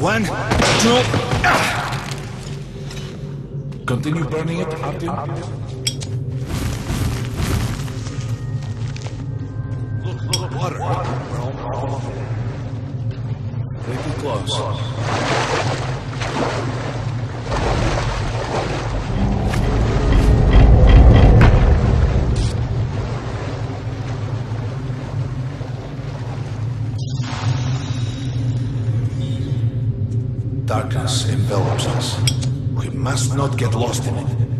One, two. Continue burning it, Artyom. Look, look, water. Pretty close. Darkness envelops us. We must not get lost in it.